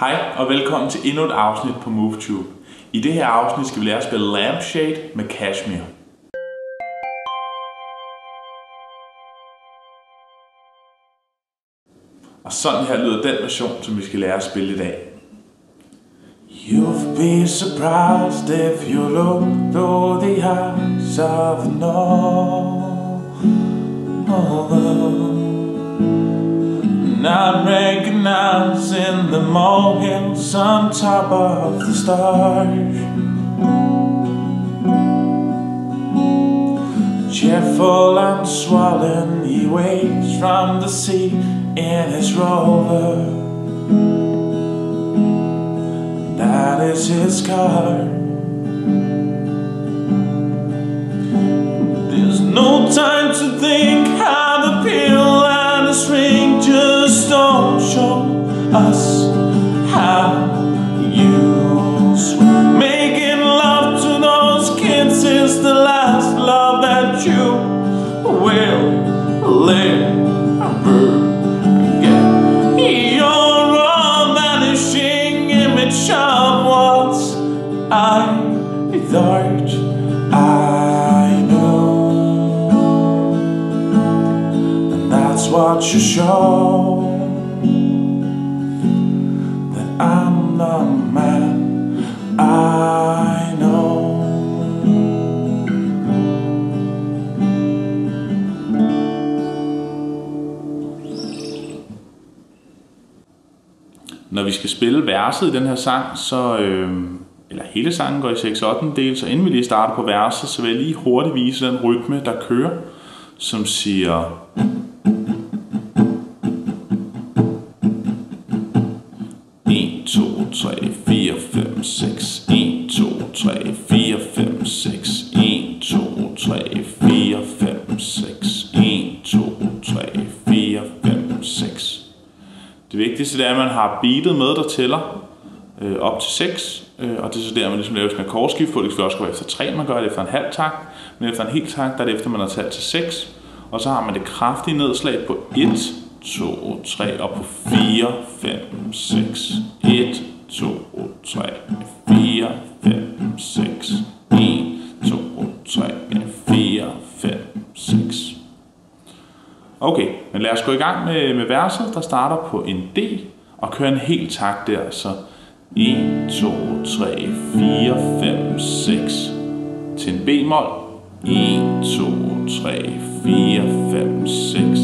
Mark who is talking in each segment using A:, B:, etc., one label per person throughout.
A: Hej og velkommen til endnu et afsnit på MoveTube. I det her afsnit skal vi lære at spille Lampshade med Cashmere. Og sådan her lyder den version, som vi skal lære at spille i dag. You'll be surprised if you look through the eyes of another. Not recognizing the molehills on top of the stars. Cheerful and swollen, he waits from the sea in his rover. That is his car. There's no time to think how us how you swim. Making love to those kids is the last love that you will live. You're a vanishing image of what I thought I knew. And that's what you show. Vi skal spille verset i den her sang, så, øh, eller hele sangen går i 6 8 del, så inden vi lige starter på verset, så vil jeg lige hurtigt vise den rytme, der kører, som siger... har beatet med, der tæller øh, op til 6. Øh, og det er så der, man ligesom laver sådan en akkordskift på. Det skal også gå efter 3, man gør det efter en halv takt. Men efter en hel takt, der er det efter, man har talt til 6. Og så har man det kraftige nedslag på 1, 2, 3 og på 4, 5, 6. 1, 2, 3, 4, 5, 6. 1, 2, 3, 4, 5, 6. Okay, men lad os gå i gang med, med verset, der starter på en D og kører en hel takt der, så 1, 2, 3, 4, 5, 6 til en B-mol. 1, 2, 3, 4, 5, 6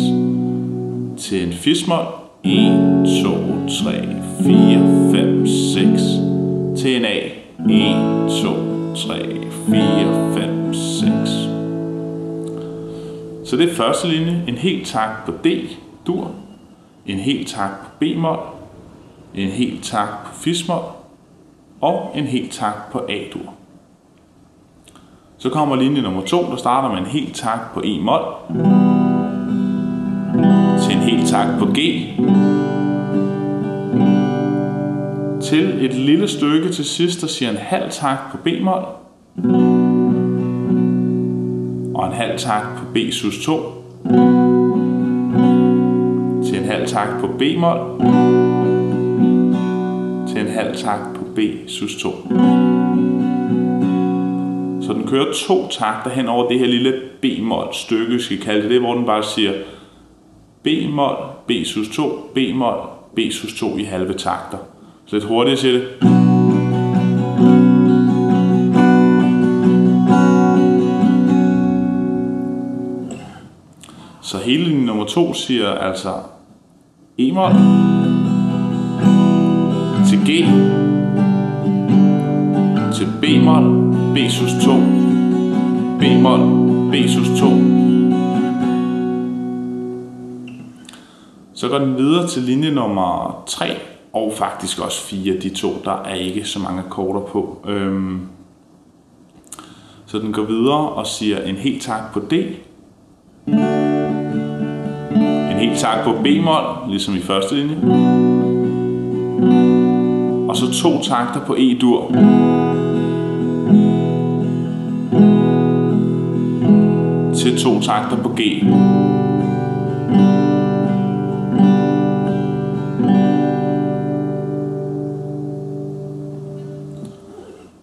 A: til en fismol. 1, 2, 3, 4, 5, 6 til en A. 1, 2, 3, 4, 5, 6 så det er første linje, en hel takt på D, dur, en hel takt på B-mol, en hel takt på fismol og en hel takt på A-dur. Så kommer linje nummer 2, der starter med en hel takt på E-mol, til en hel takt på G, til et lille stykke til sidst, der siger en halv takt på B-mol, og en halv takt på B sus 2 til en halv takt på B-mol halv takt på B sus 2. Så den kører to takter hen over det her lille B-mol stykke, skal kalde det det, hvor den bare siger B-mol, B sus 2, B-mol, B sus 2 i halve takter. Så lidt hurtigere siger det. Så hele linje nummer 2 siger altså E-mol til G til B-mol, B sus 2, B-mol, B sus 2. Så går den videre til linje nummer 3 og faktisk også 4, de to, der er ikke så mange akkorder på. Øhm, så den går videre og siger en helt takt på D, en helt takt på B-mol, ligesom i første linje så to takter på E-dur. Til to takter på G.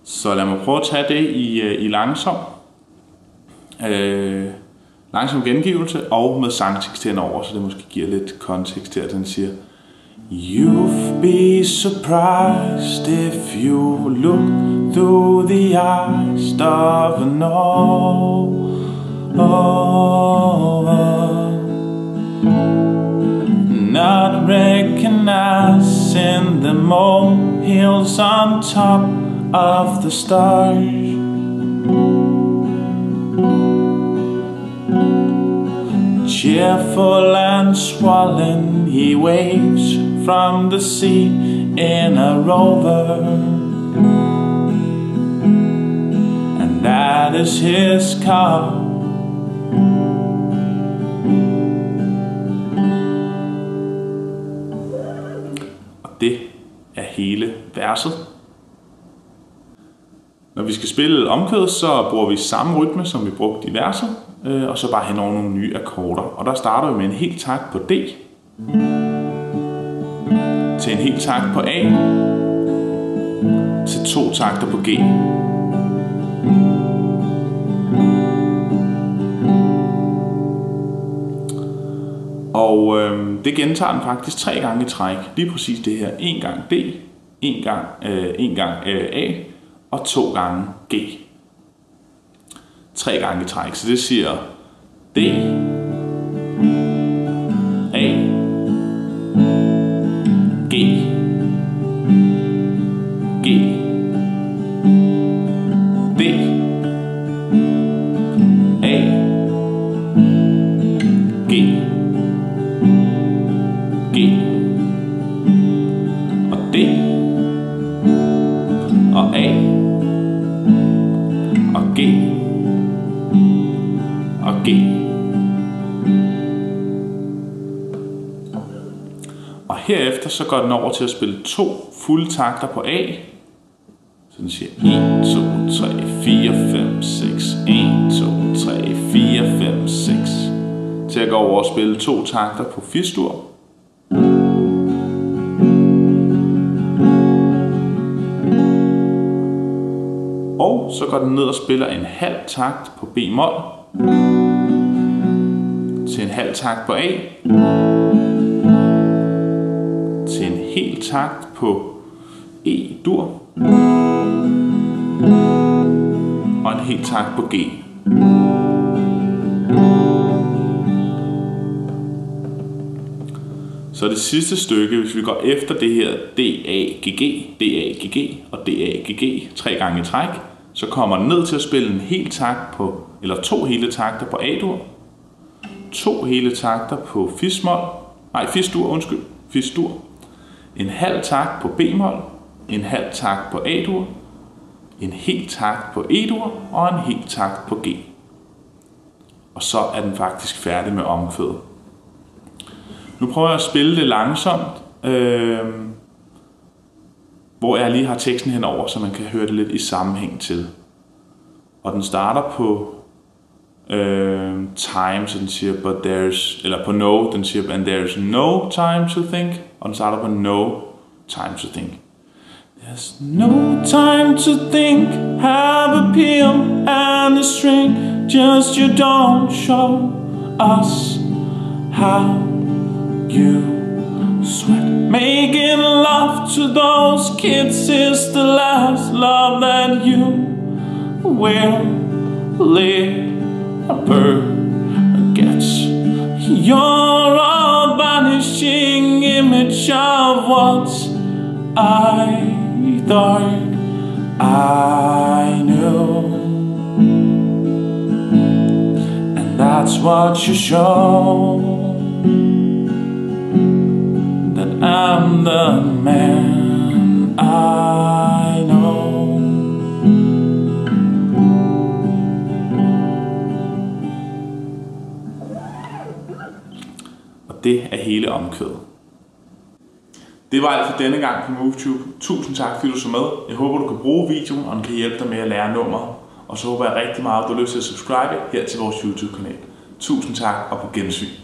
B: Så lad mig prøve at tage det i, øh, i langsom. Øh, langsom gengivelse og med sangtekst over, så det måske giver lidt kontekst her. Den siger, You'll be surprised if you look through the eyes of an old Not recognizing the molehills on top of the stars. Cheerful and swollen, he waves from the sea in a rover. And that is his car. Og det er hele verset. Når vi skal spille omkvædet, så bruger vi samme rytme, som vi brugte i verset, øh, og så bare hen over nogle nye akkorder. Og der starter vi med en helt takt på D, til en helt takt på A, til to takter på G. Og øh, det gentager den faktisk tre gange i træk. Lige præcis det her. En gang D, en gang, øh, en gang øh, A, og to gange G. Tre gange i træk. Så det siger D, G. Og herefter så går den over til at spille to fulde takter på A. Så den siger 1, 2, 3, 4, 5, 6. 1, 2, 3, 4, 5, 6. Til at gå over og spille to takter på firstur. Og så går den ned og spiller en halv takt på B-mol. Til en halv takt på A. Til en hel takt på E-dur. Og en hel takt på G. Så det sidste stykke, hvis vi går efter det her D-A-G-G, D-A-G-G og D-A-G-G tre gange i træk, så kommer den ned til at spille en hel takt på, eller to hele takter på A-dur, to hele takter på fismol, nej, fistur, undskyld, fistur, en halv takt på B-mol, en halv takt på A-dur, en hel takt på E-dur og en hel takt på G. Og så er den faktisk færdig med omkvædet. Nu prøver jeg at spille det langsomt, øh, hvor jeg lige har teksten henover, så man kan høre det lidt i sammenhæng til. Og den starter på øh, time, så den siger, but there's, eller på no, den siger, and there's no time to think, og den starter på no time to think. There's no time to think, have a pill and a string, just you don't show us how you sweat. Making love to those kids is the last love that you will live. A bird gets your old vanishing image of what I thought I knew. And that's what you show. That I'm the man I det er hele omkvædet. Det var alt for denne gang på MoveTube. Tusind tak, fordi du så med. Jeg håber, du kan bruge videoen, og den kan hjælpe dig med at lære nummeret. Og så håber jeg rigtig meget, at du har lyst til at subscribe her til vores YouTube-kanal. Tusind tak, og på gensyn.